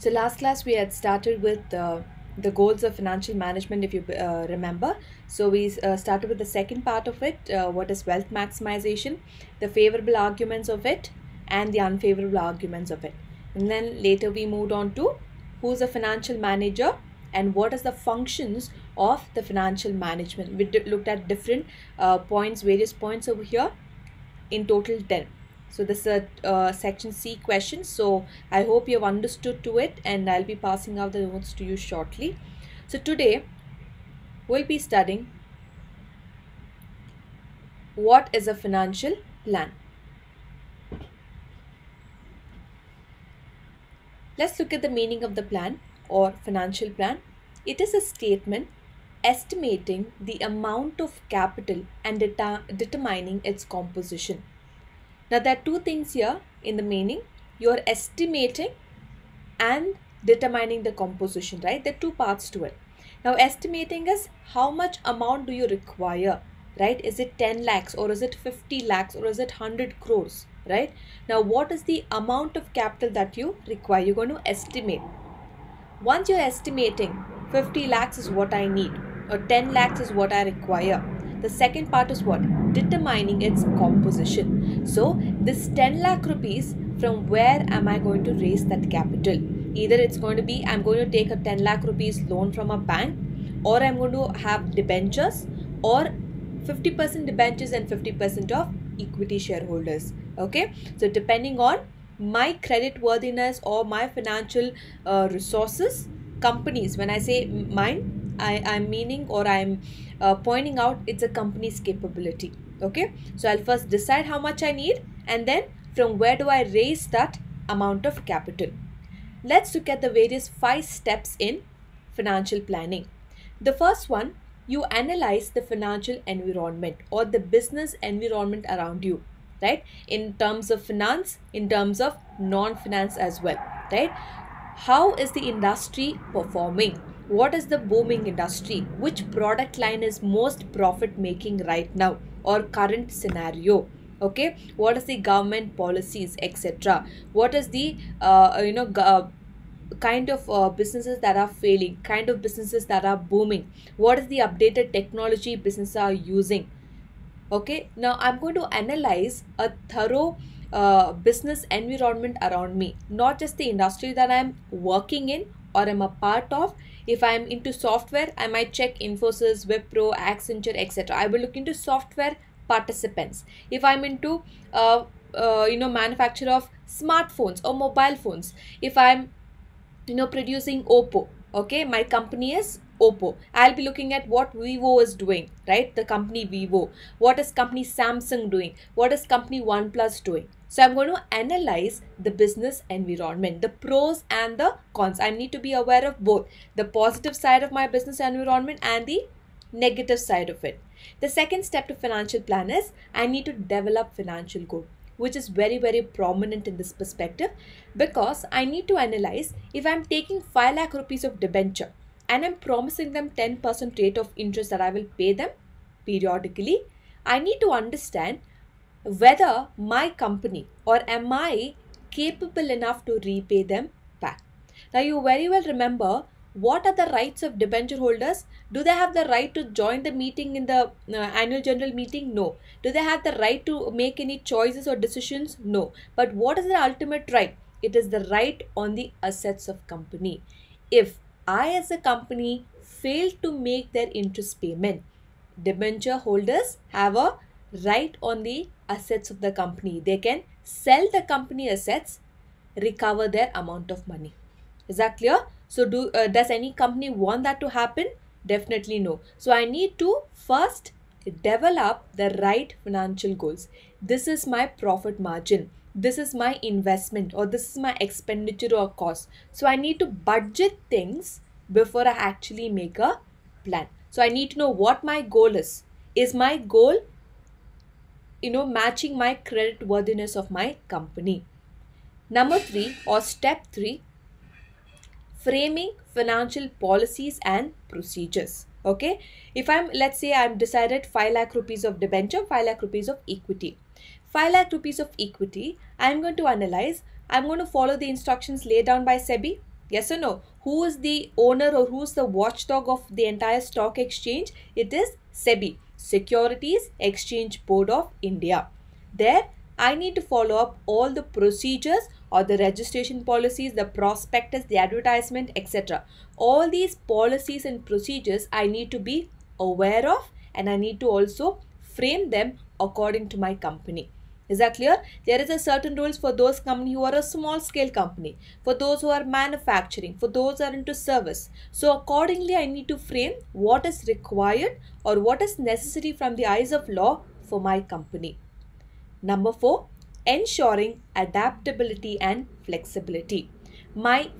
So last class we had started with uh, the goals of financial management if you uh, remember. So we uh, started with the second part of it, uh, what is wealth maximization, the favorable arguments of it and the unfavorable arguments of it. And then later we moved on to who's a financial manager and what is the functions of the financial management. We looked at different uh, points, various points over here in total 10 so this is a uh, section c question. So i hope you have understood to it and i'll be passing out the notes to you shortly. So today we'll be studying what is a financial plan. Let's look at the meaning of the plan or financial plan. It is a statement estimating the amount of capital and det- determining its composition now, there are two things here in the meaning. You're estimating and determining the composition, right? There are two parts to it. Now, estimating is how much amount do you require, right? Is it 10 lakhs or is it 50 lakhs or is it 100 crores, right? Now, what is the amount of capital that you require? You're going to estimate. Once you're estimating 50 lakhs is what I need or 10 lakhs is what I require the second part is what? Determining its composition. So, this 10 lakh rupees, from where am I going to raise that capital? Either it's going to be I'm going to take a 10 lakh rupees loan from a bank, or I'm going to have debentures, or 50% debentures and 50% of equity shareholders. Okay, so depending on my credit worthiness or my financial uh, resources, companies, when I say mine, I, I'm meaning or I'm uh, pointing out it's a company's capability. Okay, so I'll first decide how much I need and then from where do I raise that amount of capital. Let's look at the various five steps in financial planning. The first one, you analyze the financial environment or the business environment around you, right? In terms of finance, in terms of non finance as well, right? How is the industry performing? what is the booming industry? Which product line is most profit making right now? Or current scenario? Okay what is the government policies etc what is the uh, you know uh, kind of uh, businesses that are failing kind of businesses that are booming? What is the updated technology businesses are using okay now i'm going to analyze a thorough uh, business environment around me not just the industry that i'm working in or i'm a part of. If i'm into software i might check infosys wipro accenture etc i will look into software participants. If i'm into uh, uh, you know manufacture of smartphones or mobile phones if i'm you know producing oppo okay my company is oppo. I'll be looking at what vivo is doing right? The company vivo. What is company samsung doing? What is company oneplus doing? So I'm going to analyze the business environment, the pros and the cons. I need to be aware of both the positive side of my business environment and the negative side of it. The second step to financial plan is I need to develop financial goal which is very very prominent in this perspective because I need to analyze if I'm taking 5 lakh rupees of debenture and I'm promising them 10% rate of interest that I will pay them periodically I need to understand whether my company or am I capable enough to repay them back. Now, you very well remember what are the rights of debenture holders? Do they have the right to join the meeting in the uh, annual general meeting? No. Do they have the right to make any choices or decisions? No. But what is the ultimate right? It is the right on the assets of company. If I as a company fail to make their interest payment, debenture holders have a right on the assets of the company. They can sell the company assets, recover their amount of money. Is that clear? So, do uh, does any company want that to happen? Definitely no. So, I need to first develop the right financial goals. This is my profit margin. This is my investment or this is my expenditure or cost. So, I need to budget things before I actually make a plan. So, I need to know what my goal is. Is my goal you know matching my credit worthiness of my company number 3 or step 3 framing financial policies and procedures okay if i'm let's say i'm decided 5 lakh rupees of debenture 5 lakh rupees of equity 5 lakh rupees of equity i'm going to analyze i'm going to follow the instructions laid down by sebi Yes or no? Who is the owner or who's the watchdog of the entire stock exchange? It is SEBI, Securities Exchange Board of India. There, I need to follow up all the procedures or the registration policies, the prospectus, the advertisement, etc. All these policies and procedures I need to be aware of and I need to also frame them according to my company. Is that clear? There is a certain rules for those company who are a small scale company, for those who are manufacturing, for those who are into service. So accordingly, I need to frame what is required or what is necessary from the eyes of law for my company. Number four, ensuring adaptability and flexibility. My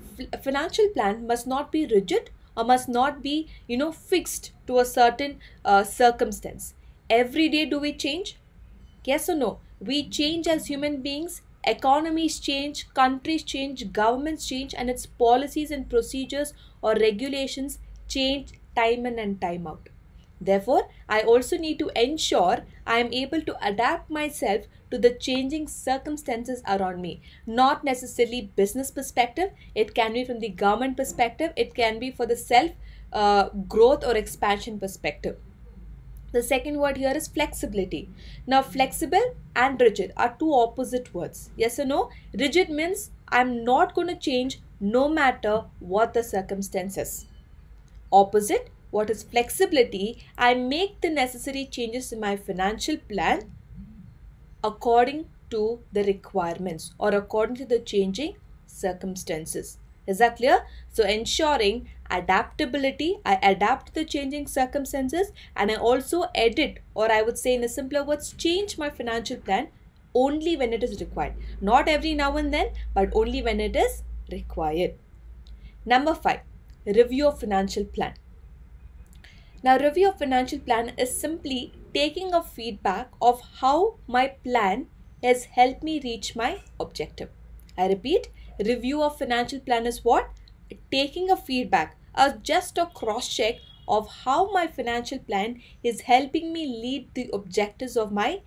financial plan must not be rigid or must not be, you know, fixed to a certain uh, circumstance. Every day do we change? Yes or no? We change as human beings, economies change, countries change, governments change, and its policies and procedures or regulations change time in and time out. Therefore, I also need to ensure I am able to adapt myself to the changing circumstances around me. Not necessarily business perspective, it can be from the government perspective, it can be for the self uh, growth or expansion perspective. The second word here is flexibility. Now, flexible and rigid are two opposite words. Yes or no? Rigid means I'm not going to change no matter what the circumstances. Opposite, what is flexibility? I make the necessary changes in my financial plan according to the requirements or according to the changing circumstances. Is that clear? So ensuring adaptability, I adapt the changing circumstances and I also edit or I would say in a simpler words, change my financial plan only when it is required. Not every now and then, but only when it is required. Number five, review of financial plan. Now, review of financial plan is simply taking a feedback of how my plan has helped me reach my objective. I repeat, review of financial plan is what? Taking a feedback, a just a cross check of how my financial plan is helping me lead the objectives of my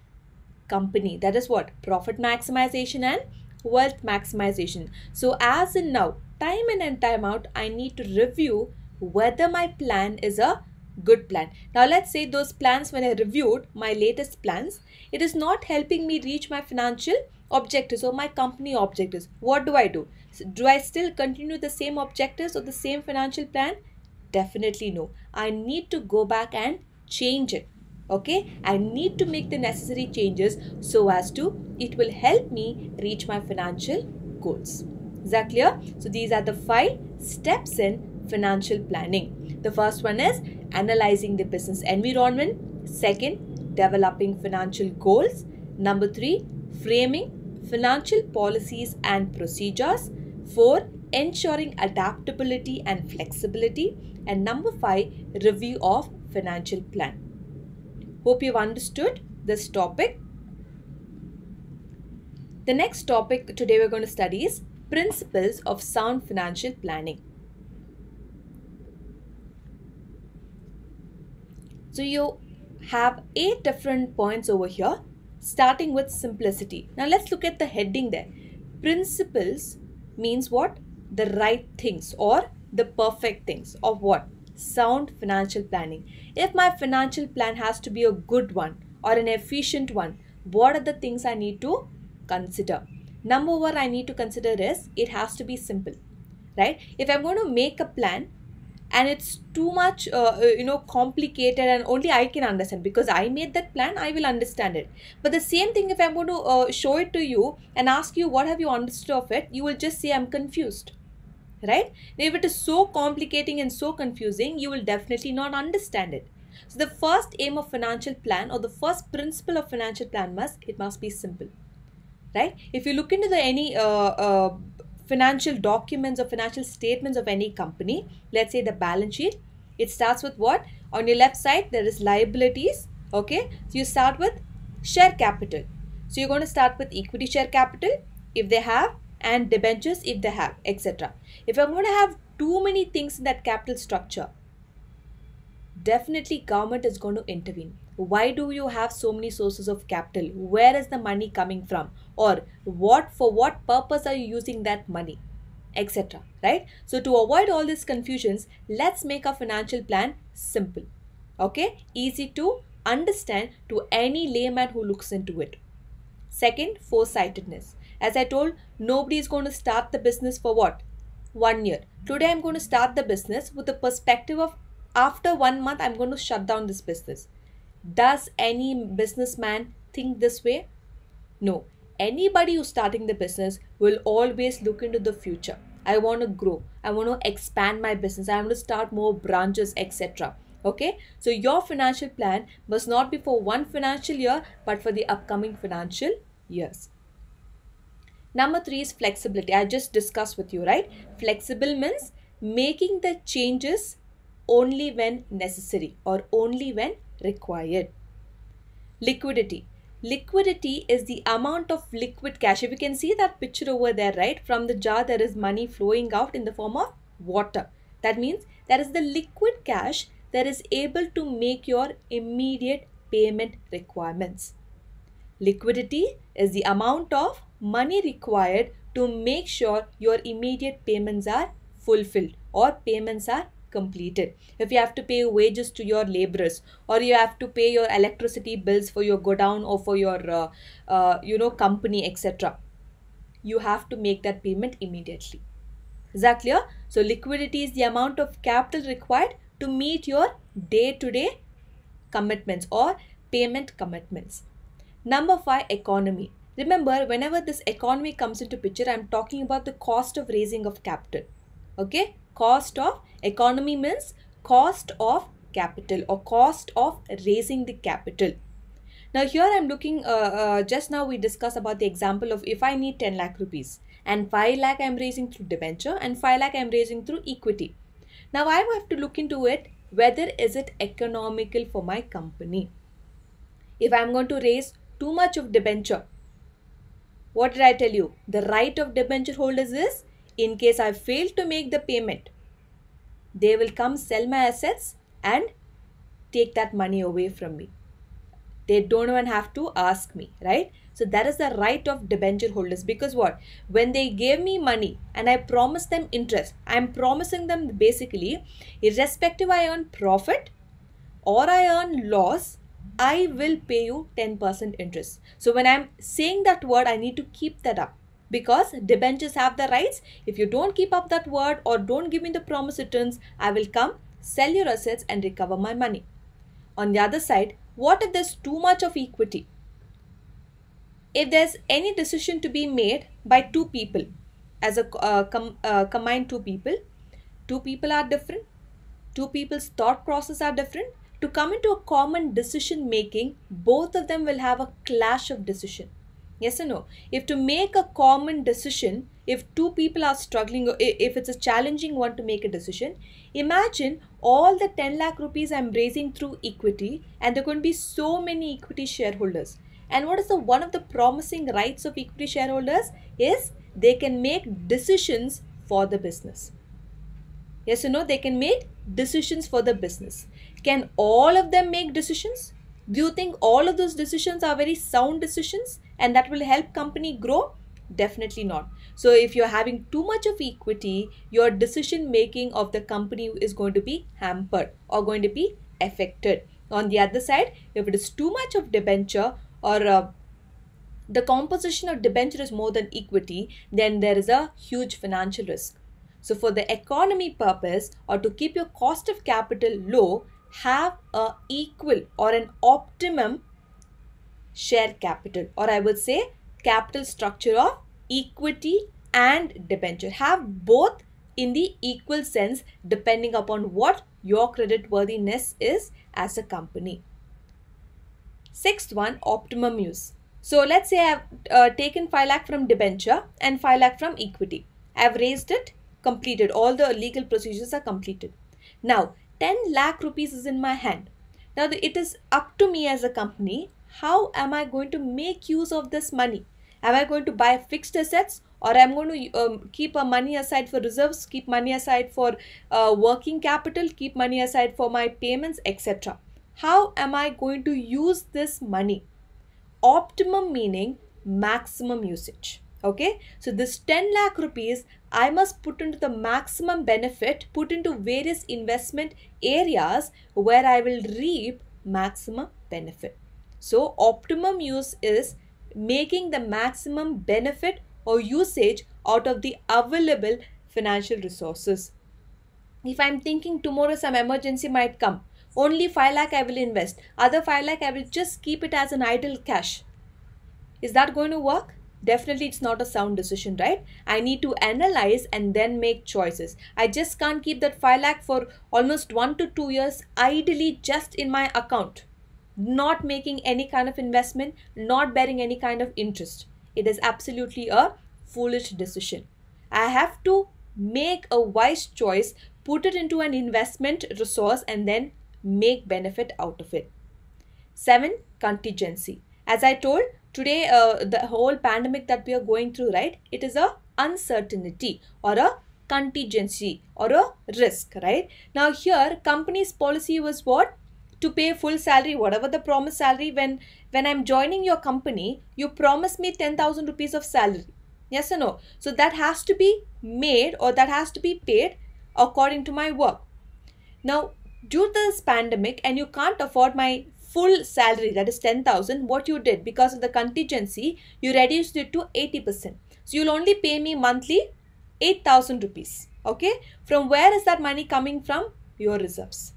company. That is what? Profit maximization and wealth maximization. So as in now, time in and time out, I need to review whether my plan is a good plan. Now let's say those plans when I reviewed my latest plans, it is not helping me reach my financial objectives or my company objectives. What do I do? Do I still continue the same objectives or the same financial plan? Definitely no. I need to go back and change it. Okay, I need to make the necessary changes so as to it will help me reach my financial goals. Is that clear? So these are the five steps in financial planning. The first one is analyzing the business environment. Second, developing financial goals. Number three, framing financial policies and procedures. Four, ensuring adaptability and flexibility. And number five, review of financial plan. Hope you've understood this topic. The next topic today we're going to study is principles of sound financial planning. So you have eight different points over here starting with simplicity. Now let's look at the heading there. Principles means what? The right things or the perfect things of what? Sound financial planning. If my financial plan has to be a good one or an efficient one, what are the things I need to consider? Number one, I need to consider is it has to be simple, right? If I'm going to make a plan, and it's too much uh, uh, you know complicated and only i can understand. Because i made that plan i will understand it. But the same thing if i'm going to uh, show it to you and ask you what have you understood of it you will just say i'm confused. Right? Now if it is so complicating and so confusing you will definitely not understand it. So the first aim of financial plan or the first principle of financial plan must it must be simple. Right? If you look into the any uh, uh, financial documents or financial statements of any company, let's say the balance sheet, it starts with what? On your left side, there is liabilities. Okay, so you start with share capital. So you're going to start with equity share capital if they have and debentures if they have, etc. If I'm going to have too many things in that capital structure, definitely government is going to intervene why do you have so many sources of capital where is the money coming from or what for what purpose are you using that money etc. Right? So, to avoid all these confusions, let's make a financial plan simple. Okay? Easy to understand to any layman who looks into it. Second, foresightedness. As I told, nobody is going to start the business for what? One year. Today, I'm going to start the business with the perspective of after one month, I'm going to shut down this business. Does any businessman think this way? No. Anybody who's starting the business will always look into the future. I want to grow. I want to expand my business. I want to start more branches, etc. Okay, so your financial plan must not be for one financial year but for the upcoming financial years. Number three is flexibility. I just discussed with you, right? Flexible means making the changes only when necessary or only when required. Liquidity. Liquidity is the amount of liquid cash. If you can see that picture over there, right? From the jar, there is money flowing out in the form of water. That means that is the liquid cash that is able to make your immediate payment requirements. Liquidity is the amount of money required to make sure your immediate payments are fulfilled or payments are completed. If you have to pay wages to your laborers or you have to pay your electricity bills for your godown or for your uh, uh, you know company etc. You have to make that payment immediately. Is that clear? So liquidity is the amount of capital required to meet your day-to-day -day commitments or payment commitments. Number five, economy. Remember, whenever this economy comes into picture, I'm talking about the cost of raising of capital. Okay, cost of economy means cost of capital or cost of raising the capital. Now here i'm looking uh, uh, just now we discussed about the example of if i need 10 lakh rupees and 5 lakh i'm raising through debenture and 5 lakh i'm raising through equity. Now i have to look into it whether is it economical for my company. If i'm going to raise too much of debenture what did i tell you? The right of debenture holders is in case I fail to make the payment, they will come sell my assets and take that money away from me. They don't even have to ask me, right? So that is the right of debenture holders because what? When they gave me money and I promised them interest, I'm promising them basically, irrespective I earn profit or I earn loss, I will pay you 10% interest. So when I'm saying that word, I need to keep that up because debentures have the rights. If you don't keep up that word or don't give me the promise returns, I will come, sell your assets and recover my money. On the other side, what if there's too much of equity? If there's any decision to be made by two people, as a uh, com uh, combined two people, two people are different, two people's thought process are different. To come into a common decision making, both of them will have a clash of decision Yes or no? If to make a common decision, if two people are struggling, if it's a challenging one to make a decision, imagine all the 10 lakh rupees I'm raising through equity and there are going to be so many equity shareholders. And what is the one of the promising rights of equity shareholders is they can make decisions for the business. Yes or no? They can make decisions for the business. Can all of them make decisions? Do you think all of those decisions are very sound decisions? And that will help company grow? Definitely not. So if you're having too much of equity your decision making of the company is going to be hampered or going to be affected. On the other side if it is too much of debenture or uh, the composition of debenture is more than equity then there is a huge financial risk. So for the economy purpose or to keep your cost of capital low have a equal or an optimum share capital or I would say capital structure of equity and debenture. Have both in the equal sense depending upon what your credit worthiness is as a company. Sixth one, optimum use. So let's say I've uh, taken 5 lakh from debenture and 5 lakh from equity. I've raised it, completed. All the legal procedures are completed. Now, 10 lakh rupees is in my hand. Now, it is up to me as a company how am I going to make use of this money? Am I going to buy fixed assets or I'm going to um, keep a money aside for reserves, keep money aside for uh, working capital, keep money aside for my payments, etc. How am I going to use this money? Optimum meaning maximum usage. Okay, so this 10 lakh rupees I must put into the maximum benefit, put into various investment areas where I will reap maximum benefit. So, optimum use is making the maximum benefit or usage out of the available financial resources. If I'm thinking tomorrow some emergency might come, only 5 lakh I will invest, other 5 lakh I will just keep it as an idle cash. Is that going to work? Definitely it's not a sound decision, right? I need to analyze and then make choices. I just can't keep that 5 lakh for almost 1 to 2 years idly just in my account not making any kind of investment, not bearing any kind of interest. It is absolutely a foolish decision. I have to make a wise choice, put it into an investment resource, and then make benefit out of it. Seven, contingency. As I told, today uh, the whole pandemic that we are going through, right? It is a uncertainty or a contingency or a risk, right? Now here, company's policy was what? To pay full salary whatever the promised salary when when i'm joining your company you promise me 10000 rupees of salary. Yes or no? So that has to be made or that has to be paid according to my work. Now due to this pandemic and you can't afford my full salary that is 10000 what you did because of the contingency you reduced it to 80% so you'll only pay me monthly 8000 rupees. Okay? From where is that money coming from? Your reserves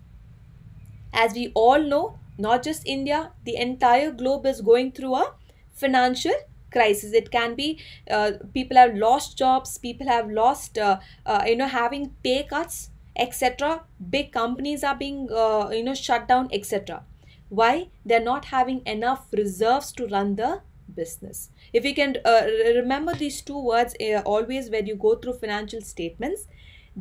as we all know, not just India, the entire globe is going through a financial crisis. It can be uh, people have lost jobs, people have lost, uh, uh, you know, having pay cuts, etc. Big companies are being, uh, you know, shut down, etc. Why? They're not having enough reserves to run the business. If you can uh, remember these two words uh, always when you go through financial statements,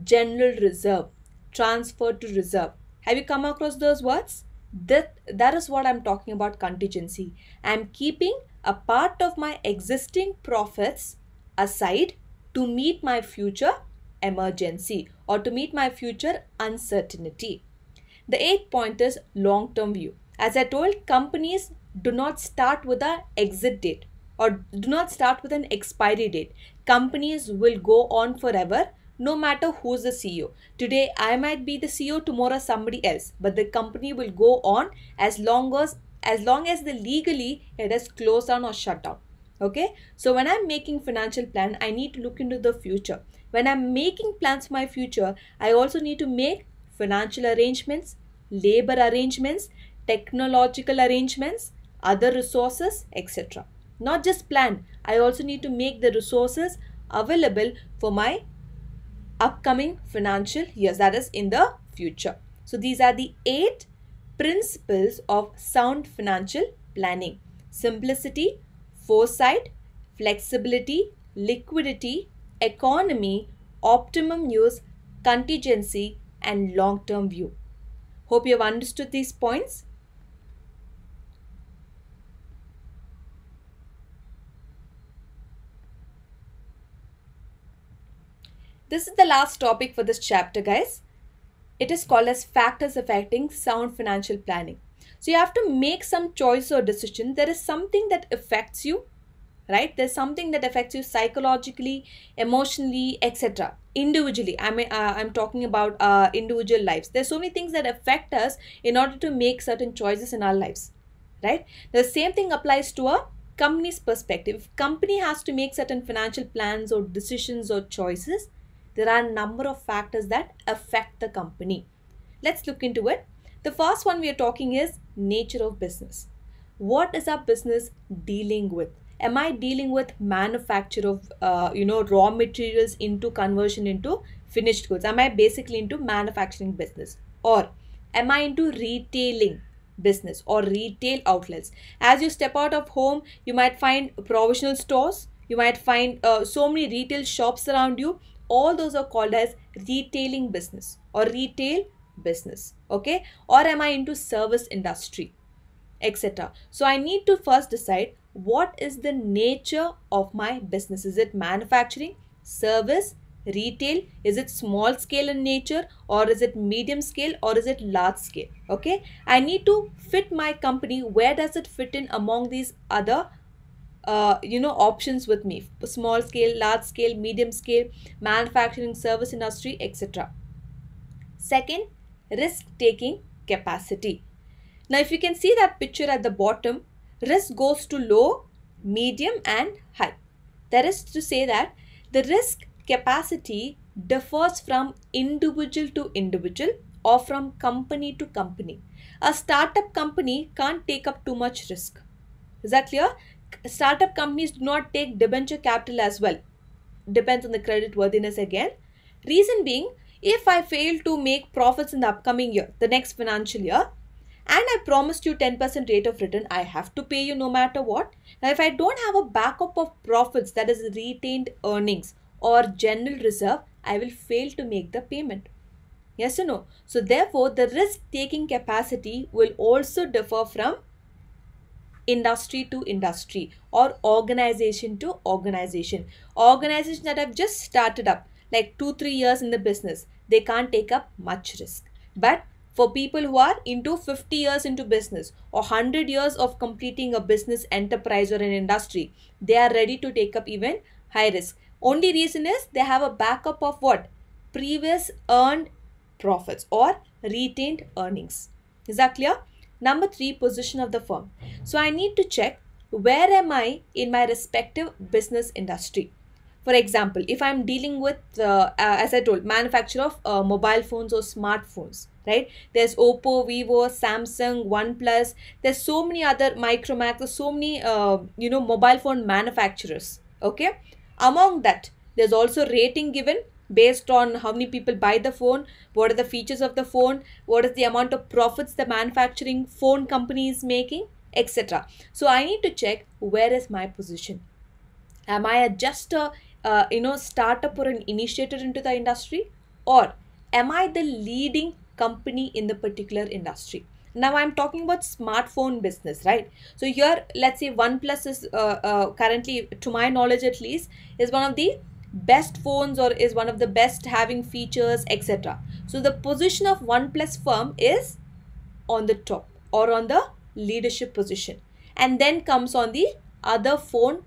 general reserve, transfer to reserve have you come across those words? That, that is what I'm talking about contingency. I'm keeping a part of my existing profits aside to meet my future emergency or to meet my future uncertainty. The eighth point is long term view. As I told, companies do not start with an exit date or do not start with an expiry date. Companies will go on forever no matter who's the CEO. Today I might be the CEO, tomorrow somebody else, but the company will go on as long as as long as the legally it is closed down or shut down. Okay, so when I'm making financial plan, I need to look into the future. When I'm making plans for my future, I also need to make financial arrangements, labor arrangements, technological arrangements, other resources, etc. Not just plan, I also need to make the resources available for my upcoming financial years, that is in the future. So these are the eight principles of sound financial planning. Simplicity, foresight, flexibility, liquidity, economy, optimum use, contingency and long-term view. Hope you have understood these points. This is the last topic for this chapter, guys. It is called as factors affecting sound financial planning. So you have to make some choice or decision. There is something that affects you, right? There's something that affects you psychologically, emotionally, etc. Individually, I mean, uh, I'm talking about uh, individual lives. There's so many things that affect us in order to make certain choices in our lives, right? The same thing applies to a company's perspective. Company has to make certain financial plans or decisions or choices, there are a number of factors that affect the company. Let's look into it. The first one we are talking is nature of business. What is our business dealing with? Am I dealing with manufacture of uh, you know raw materials into conversion into finished goods? Am I basically into manufacturing business or am I into retailing? business or retail outlets as you step out of home you might find provisional stores you might find uh, so many retail shops around you. All those are called as retailing business or retail business okay? Or am i into service industry etc so i need to first decide what is the nature of my business. Is it manufacturing service retail? Is it small scale in nature or is it medium scale or is it large scale okay? I need to fit my company. Where does it fit in among these other uh, you know options with me. Small scale large scale medium scale manufacturing service industry etc second risk taking capacity. Now if you can see that picture at the bottom risk goes to low medium and high. That is to say that the risk capacity differs from individual to individual or from company to company. A startup company can't take up too much risk. Is that clear startup companies do not take debenture capital as well. Depends on the credit worthiness again. Reason being, if I fail to make profits in the upcoming year, the next financial year, and I promised you 10% rate of return, I have to pay you no matter what. Now, if I don't have a backup of profits, that is retained earnings or general reserve, I will fail to make the payment. Yes or no? So, therefore, the risk taking capacity will also differ from industry to industry or organization to organization. Organizations that have just started up, like two, three years in the business, they can't take up much risk. But for people who are into 50 years into business or 100 years of completing a business enterprise or an industry, they are ready to take up even high risk. Only reason is they have a backup of what? Previous earned profits or retained earnings. Is that clear? Number three, position of the firm. So I need to check where am I in my respective business industry. For example, if I'm dealing with, uh, uh, as I told, manufacture of uh, mobile phones or smartphones, right? There's Oppo, Vivo, Samsung, OnePlus. There's so many other Micromax. So many, uh, you know, mobile phone manufacturers. Okay. Among that, there's also rating given based on how many people buy the phone, what are the features of the phone, what is the amount of profits the manufacturing phone company is making, etc. So I need to check where is my position. Am I a just a uh, you know startup or an initiator into the industry, or am I the leading company in the particular industry? now i'm talking about smartphone business right so here let's say oneplus is uh, uh, currently to my knowledge at least is one of the best phones or is one of the best having features etc so the position of oneplus firm is on the top or on the leadership position. And then comes on the other phone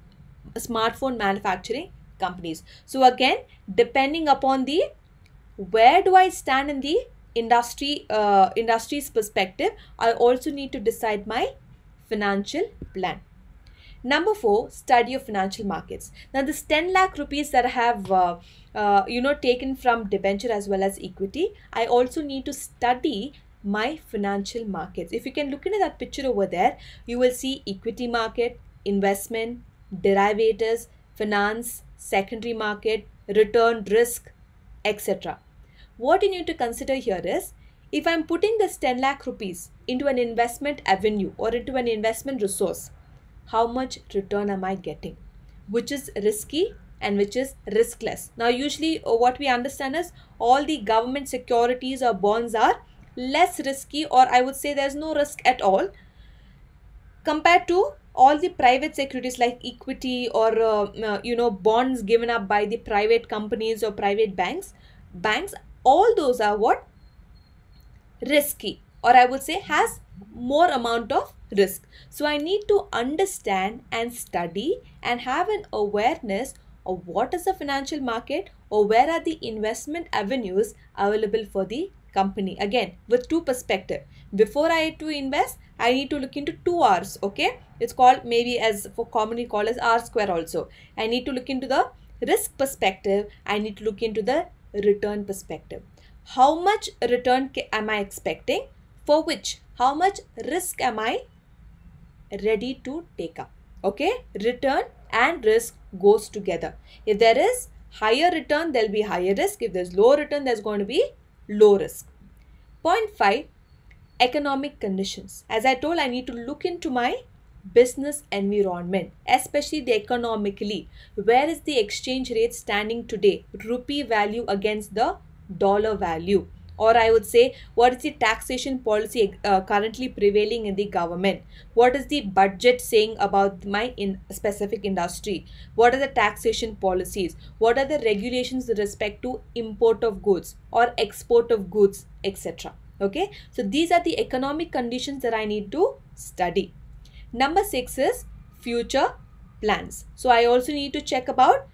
smartphone manufacturing companies. So again depending upon the where do i stand in the industry uh, industry's perspective i also need to decide my financial plan Number four, study of financial markets. Now, this 10 lakh rupees that I have, uh, uh, you know, taken from debenture as well as equity, I also need to study my financial markets. If you can look into that picture over there, you will see equity market, investment, derivatives, finance, secondary market, return, risk, etc. What you need to consider here is if I'm putting this 10 lakh rupees into an investment avenue or into an investment resource, how much return am I getting, which is risky and which is riskless. Now, usually uh, what we understand is all the government securities or bonds are less risky or I would say there's no risk at all compared to all the private securities like equity or uh, uh, you know bonds given up by the private companies or private banks banks all those are what risky or i would say has more amount of risk. So I need to understand and study and have an awareness of what is the financial market or where are the investment avenues available for the company. Again, with two perspective. Before I to invest, I need to look into two R's. Okay, it's called maybe as for commonly called as R square also. I need to look into the risk perspective. I need to look into the return perspective. How much return am I expecting? For which? How much risk am I ready to take up. Okay, return and risk goes together. If there is higher return, there'll be higher risk. If there's low return, there's going to be low risk. Point five, economic conditions. As I told, I need to look into my business environment, especially the economically. Where is the exchange rate standing today? Rupee value against the dollar value or I would say, what is the taxation policy uh, currently prevailing in the government? What is the budget saying about my in specific industry? What are the taxation policies? What are the regulations with respect to import of goods or export of goods, etc. Okay, so these are the economic conditions that I need to study. Number six is future plans. So I also need to check about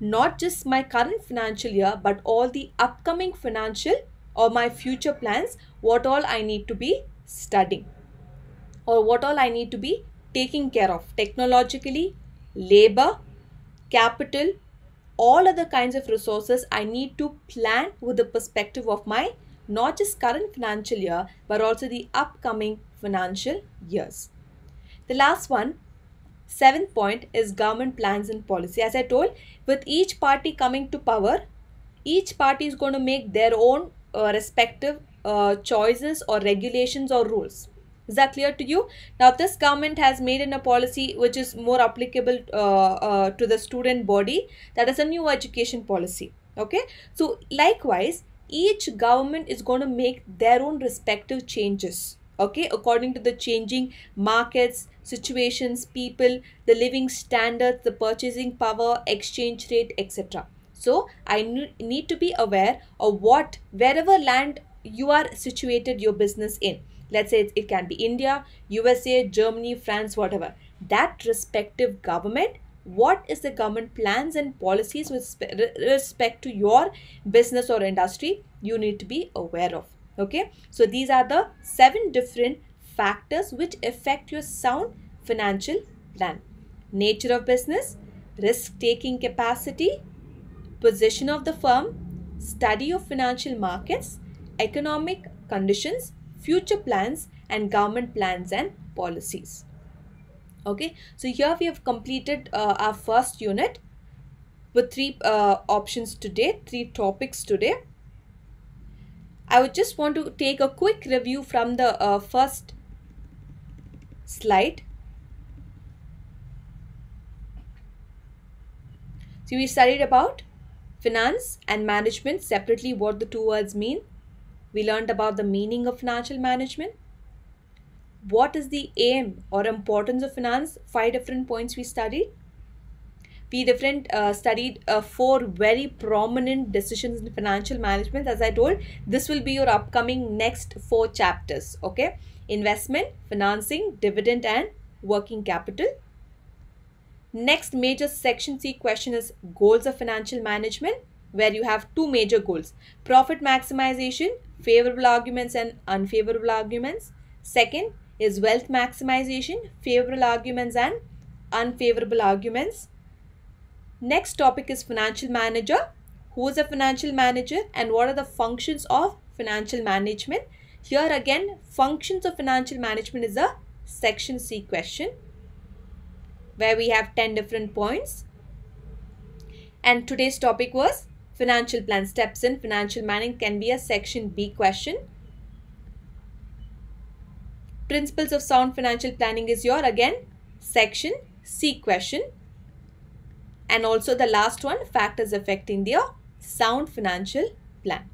not just my current financial year but all the upcoming financial or my future plans what all I need to be studying or what all I need to be taking care of technologically, labor, capital, all other kinds of resources I need to plan with the perspective of my not just current financial year but also the upcoming financial years. The last one Seventh point is government plans and policy. As I told, with each party coming to power, each party is going to make their own respective uh, choices or regulations or rules. Is that clear to you? Now, this government has made in a policy which is more applicable uh, uh to the student body. That is a new education policy. Okay. So, likewise, each government is going to make their own respective changes okay according to the changing markets situations people the living standards the purchasing power exchange rate etc so i need to be aware of what wherever land you are situated your business in. Let's say it can be india usa germany france whatever. That respective government what is the government plans and policies with respect to your business or industry you need to be aware of okay? So these are the seven different factors which affect your sound financial plan. Nature of business risk taking capacity position of the firm study of financial markets economic conditions future plans and government plans and policies okay so here we have completed uh, our first unit with three uh, options today three topics today I would just want to take a quick review from the uh, first slide. So we studied about finance and management separately what the two words mean. We learned about the meaning of financial management. What is the aim or importance of finance? Five different points we studied we different uh, studied uh, four very prominent decisions in financial management as i told this will be your upcoming next four chapters okay investment financing dividend and working capital next major section c question is goals of financial management where you have two major goals profit maximization favorable arguments and unfavorable arguments second is wealth maximization favorable arguments and unfavorable arguments Next topic is financial manager. Who is a financial manager and what are the functions of financial management? Here again, functions of financial management is a section C question where we have 10 different points. And today's topic was financial plan steps in financial planning can be a section B question. Principles of sound financial planning is your again section C question and also the last one factors affecting their sound financial plan